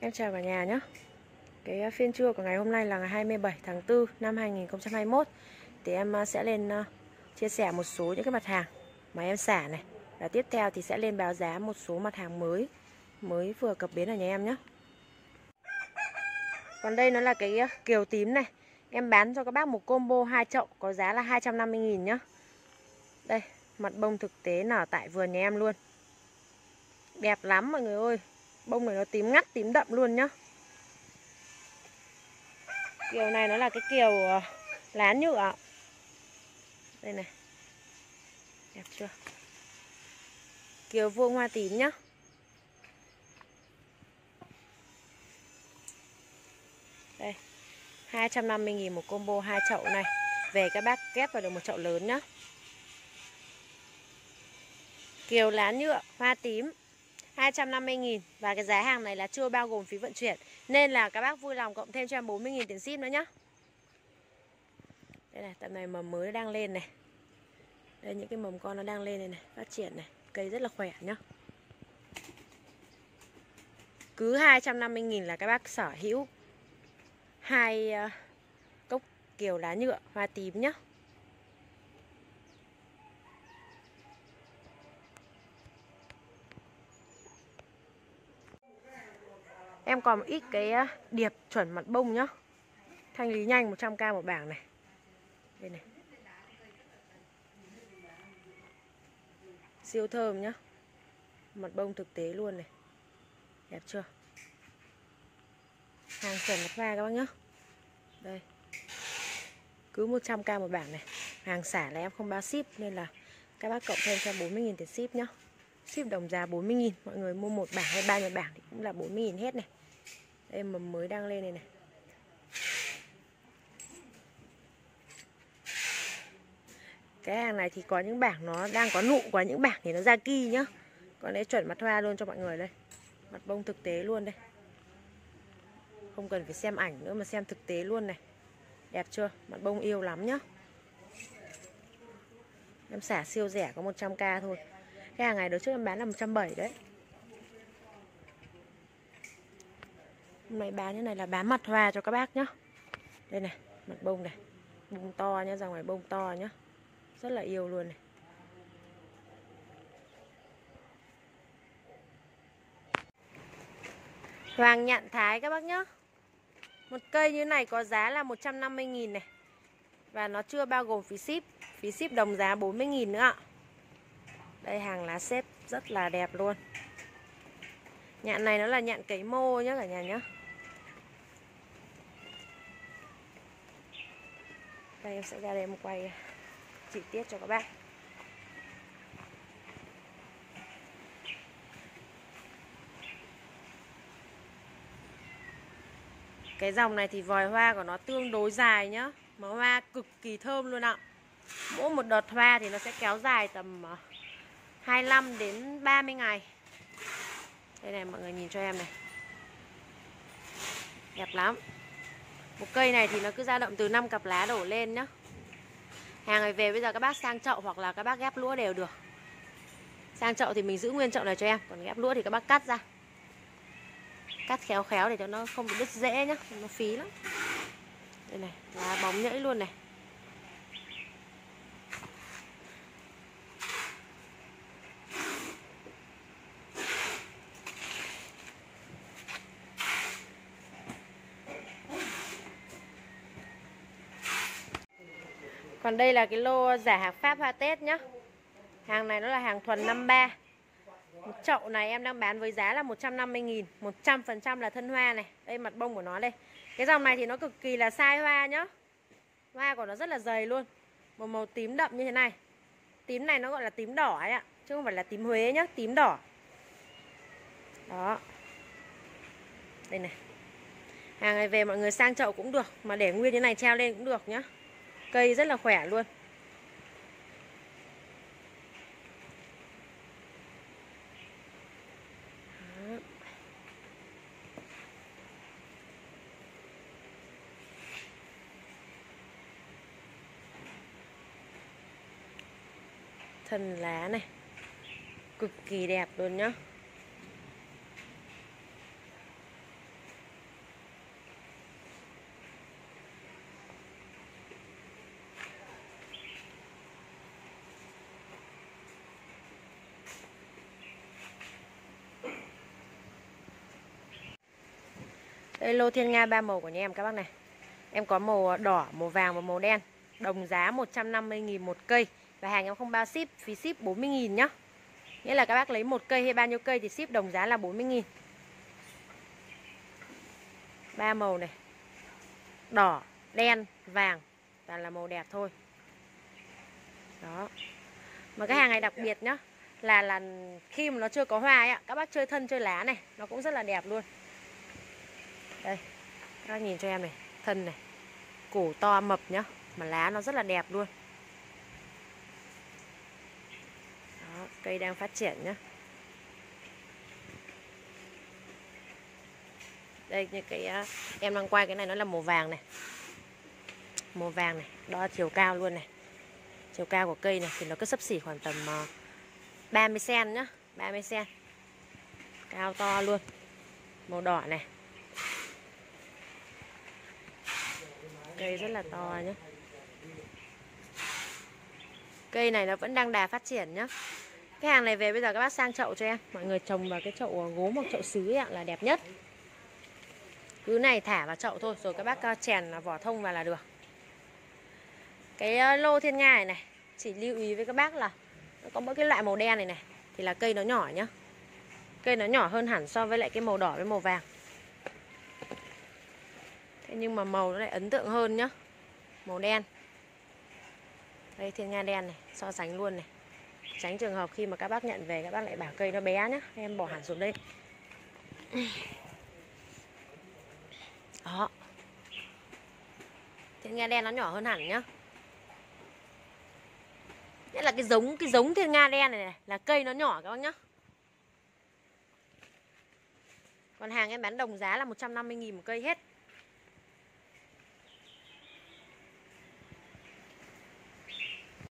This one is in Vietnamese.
Em chào cả nhà nhé. Cái à, phiên trưa của ngày hôm nay là ngày 27 tháng 4 năm 2021 Thì em à, sẽ lên à, chia sẻ một số những cái mặt hàng mà em xả này. Và tiếp theo thì sẽ lên báo giá một số mặt hàng mới Mới vừa cập bến ở nhà em nhé. Còn đây nó là cái kiều tím này. Em bán cho các bác một combo hai chậu có giá là 250.000 nhá Đây, mặt bông thực tế nở tại vườn nhà em luôn. Đẹp lắm mọi người ơi. Bông này nó tím ngắt, tím đậm luôn nhá. Kiều này nó là cái kiều ờ, lá nhựa. Đây này. Đẹp chưa? Kiều vuông hoa tím nhá. Đây 250.000 một combo hai chậu này. Về các bác ghép vào được một chậu lớn nhá. Kiều lá nhựa, hoa tím. 250.000 Và cái giá hàng này là chưa bao gồm phí vận chuyển. Nên là các bác vui lòng cộng thêm cho em 40.000 tiền ship nữa nhá. Đây này, tầm này mầm mới đang lên này. Đây những cái mầm con nó đang lên này này Phát triển này, cây rất là khỏe nhá. Cứ 250.000 là các bác sở hữu hai uh, cốc kiều lá nhựa hoa tím nhá. Em còn một ít cái điệp chuẩn mặt bông nhá. Thanh lý nhanh 100k một bảng này. Đây này. Siêu thơm nhá. Mặt bông thực tế luôn này. Đẹp chưa? Hàng chuẩn mặt hoa các bác nhá. Đây. Cứ 100k một bảng này. Hàng xả là em không bao ship, Nên là các bác cộng thêm cho 40.000 tiền ship nhá. Ship đồng giá 40.000 Mọi người mua một bảng hay ba nhật bảng thì cũng là 40.000 hết này. Đây mầm mới đang lên này này. Cái hàng này thì có những bảng nó đang có nụ Có những bảng thì nó ra kỳ nhá. Còn đây chuẩn mặt hoa luôn cho mọi người đây. Mặt bông thực tế luôn đây. Không cần phải xem ảnh nữa mà xem thực tế luôn này. Đẹp chưa? Mặt bông yêu lắm nhá. Em xả siêu rẻ có 100k thôi cái hàng này đợt trước em bán là 170 đấy. Hôm nay bán như này là bán mặt hoa cho các bác nhá. Đây này, mặt bông này. Bông to nhá, ra ngoài bông to nhá. Rất là yêu luôn này. Hoàng nhạn thái các bác nhá. Một cây như này có giá là 150.000 này. Và nó chưa bao gồm phí ship. Phí ship đồng giá 40.000 nữa ạ đây, hàng lá xếp rất là đẹp luôn. Nhạn này nó là nhạn cấy mô nhá cả nhà nhá. Đây, em sẽ ra đây một quay chi tiết cho các bạn. Cái dòng này thì vòi hoa của nó tương đối dài nhá. Mà hoa cực kỳ thơm luôn ạ. Mỗi một đợt hoa thì nó sẽ kéo dài tầm à, 25 đến 30 ngày. Đây này mọi người nhìn cho em này. Đẹp lắm. Một cây này thì nó cứ dao động từ 5 cặp lá đổ lên nhá. Hàng này về bây giờ các bác sang chậu hoặc là các bác ghép lũa đều được. Sang chậu thì mình giữ nguyên chậu này cho em Còn ghép lũa thì các bác cắt ra. Cắt khéo khéo để cho nó không bị đứt dễ nhá Nó phí lắm. Đây này, lá bóng nhẫy luôn này. Còn đây là cái lô giả hàng Pháp hoa Tết nhá. Hàng này nó là hàng thuần 53 Một chậu này em đang bán với giá là 150.000 100% là thân hoa này. Đây mặt bông của nó đây. Cái dòng này thì nó cực kỳ là sai hoa nhá. Hoa của nó rất là dày luôn. Một màu tím đậm như thế này. Tím này nó gọi là tím đỏ ấy ạ Chứ không phải là tím Huế nhá, tím đỏ. Đó. Đây này. Hàng này về mọi người sang chậu cũng được Mà để nguyên như này treo lên cũng được nhá. Cây rất là khỏe luôn. Thần lá này. Cực kỳ đẹp luôn nhá. Đây lô thiên nga ba màu của nhà em các bác này. Em có màu đỏ, màu vàng và màu đen. Đồng giá 150.000 một cây. Và hàng em không bao ship, phí ship 40.000 nhá. Nghĩa là các bác lấy một cây hay bao nhiêu cây thì ship đồng giá là 40.000 ba màu này. Đỏ, đen, vàng. Toàn là màu đẹp thôi. Đó. Mà cái hàng này đặc biệt nhá Là là khi mà nó chưa có hoa ấy, Các bác chơi thân chơi lá này Nó cũng rất là đẹp luôn. Đây Các bác nhìn cho em này Thân này Cổ to mập nhá Mà lá nó rất là đẹp luôn. Đó, Cây đang phát triển nhá. Đây như cái Em đang quay cái này nó là màu vàng này. Màu vàng này Đo chiều cao luôn này. Chiều cao của cây này thì nó cứ sấp xỉ khoảng tầm ờ, 30 cm nhá 30 cm Cao to luôn. Màu đỏ này. Cây rất là to nhé Cây này nó vẫn đang đà phát triển nhé Cái hàng này về bây giờ các bác sang chậu cho em. Mọi người trồng vào cái chậu gốm hoặc chậu sứ ấy, là đẹp nhất. Cứ này thả vào chậu thôi Rồi các bác à, chèn vỏ thông vào là được. Cái à, lô thiên nga này này Chỉ lưu ý với các bác là Có mỗi cái loại màu đen này này Thì là cây nó nhỏ nhá. Cây nó nhỏ hơn hẳn so với lại cái màu đỏ với màu vàng. Thế nhưng mà màu nó lại ấn tượng hơn nhá. Màu đen. Đây thiên nga đen này So sánh luôn này. Tránh trường hợp khi mà các bác nhận về Các bác lại bảo cây nó bé nhá. Em bỏ hẳn xuống đây. Đó. Thiên nga đen nó nhỏ hơn hẳn nhá. Nhất là cái giống Cái giống thiên nga đen này, này Là cây nó nhỏ các bác nhá. Còn hàng em bán đồng giá là 150.000 một cây hết.